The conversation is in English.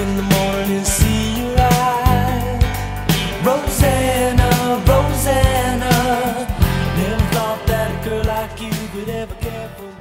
in the morning, see you ride. Rosanna, Rosanna, never thought that a girl like you would ever care for me.